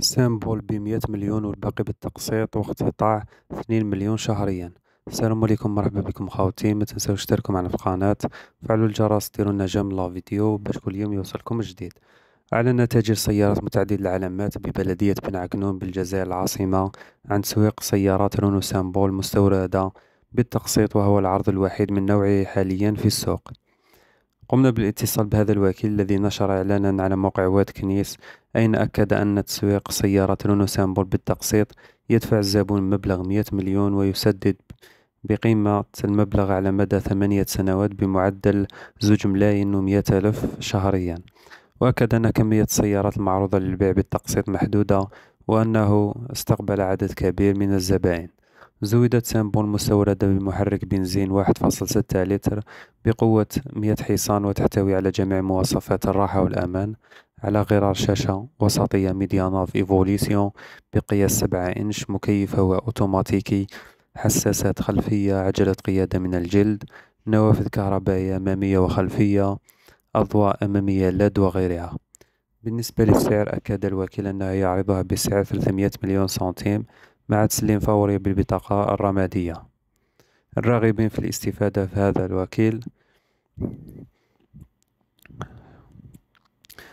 سامبول بمية مليون والباقي بالتقسيط واقتطاع اثنين مليون شهريا. السلام عليكم مرحبا بكم خاوتي ما تنساوش تشتركوا معنا في القناة. فعلوا الجرس ديروا لنا j'aime la vidéo باش كل يوم يوصلكم جديد. أعلن تاجر سيارات متعدد العلامات ببلدية بن عكنون بالجزائر العاصمة. عن تسويق سيارات رونو سامبول مستوردة بالتقسيط وهو العرض الوحيد من نوعه حاليا في السوق. قمنا بالاتصال بهذا الوكيل الذي نشر إعلانا على موقع واد كنيس أين أكد أن تسويق سيارة رونو سامبول بالتقسيط يدفع الزبون مبلغ مئة مليون ويسدد بقيمة المبلغ على مدى ثمانية سنوات بمعدل زوج ملايين ومئة ألف شهريا. وأكد أن كمية السيارات المعروضة للبيع بالتقسيط محدودة وأنه استقبل عدد كبير من الزبائن. زودت سامبول مستوردة بمحرك بنزين واحد فاصل ستة لتر بقوة مية حصان وتحتوي على جميع مواصفات الراحة والأمان على غرار شاشة وسطية Media Nav Évolution بقياس سبعة إنش مكيف هواء أوتوماتيكي حساسات خلفية عجلة قيادة من الجلد نوافذ كهربائية أمامية وخلفية أضواء أمامية LED وغيرها. بالنسبة للسعر أكد الوكيل أنه يعرضها بسعر 300 مليون سنتيم مع تسليم فوري بالبطاقة الرمادية. الراغبين في الاستفادة في هذا الوكيل.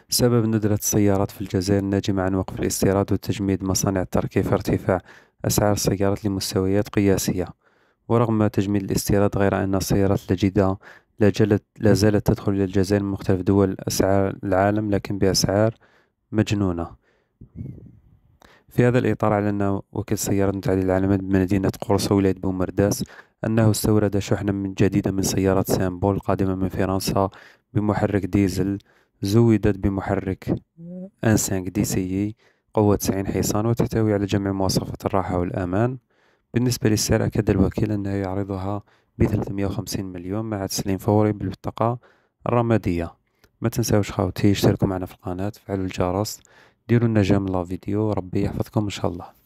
سبب ندرة السيارات في الجزائر ناجم عن وقف الاستيراد وتجميد مصانع التركيب في ارتفاع أسعار السيارات لمستويات قياسية. ورغم تجميد الاستيراد غير أن السيارات الجديدة لا زالت تدخل إلى الجزائر من مختلف دول أسعار العالم لكن بأسعار مجنونة. في هذا الإطار أعلن وكيل سيارة متعددة العلامات بمدينة قورصو ولاية بومرداس أنه استورد شحنة من جديدة من سيارة سامبول قادمة من فرنسا بمحرك ديزل زودت بمحرك un cinq dCi قوة تسعين حصان وتحتوي على جميع مواصفات الراحة والأمان. بالنسبة للسعر أكد الوكيل أنه يعرضها بثلاثمية وخمسين مليون مع تسليم فوري بالبطاقة الرمادية. ما تنساوش خاوتي اشتركوا معنا في القناة فعلوا الجرس. ديروا لنا جيم لا فيديو ربي يحفظكم إن شاء الله.